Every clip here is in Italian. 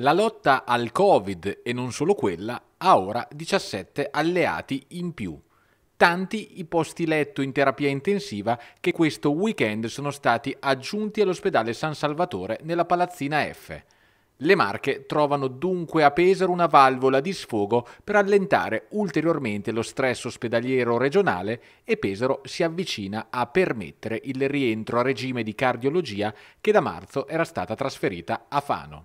La lotta al Covid e non solo quella ha ora 17 alleati in più. Tanti i posti letto in terapia intensiva che questo weekend sono stati aggiunti all'ospedale San Salvatore nella Palazzina F. Le Marche trovano dunque a Pesaro una valvola di sfogo per allentare ulteriormente lo stress ospedaliero regionale e Pesaro si avvicina a permettere il rientro a regime di cardiologia che da marzo era stata trasferita a Fano.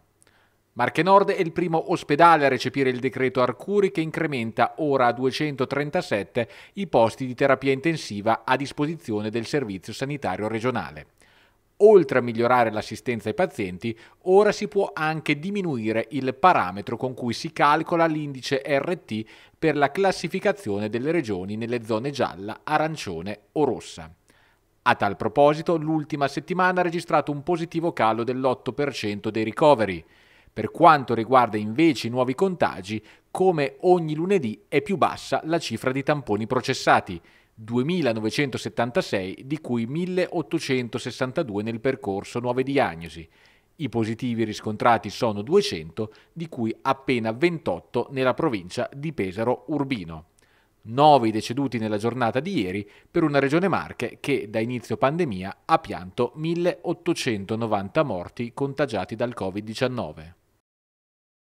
Marche Nord è il primo ospedale a recepire il decreto Arcuri che incrementa ora a 237 i posti di terapia intensiva a disposizione del Servizio Sanitario Regionale. Oltre a migliorare l'assistenza ai pazienti, ora si può anche diminuire il parametro con cui si calcola l'indice RT per la classificazione delle regioni nelle zone gialla, arancione o rossa. A tal proposito, l'ultima settimana ha registrato un positivo calo dell'8% dei ricoveri. Per quanto riguarda invece i nuovi contagi, come ogni lunedì è più bassa la cifra di tamponi processati, 2.976 di cui 1.862 nel percorso nuove diagnosi. I positivi riscontrati sono 200, di cui appena 28 nella provincia di Pesaro Urbino. 9 i deceduti nella giornata di ieri per una regione Marche che da inizio pandemia ha pianto 1.890 morti contagiati dal Covid-19.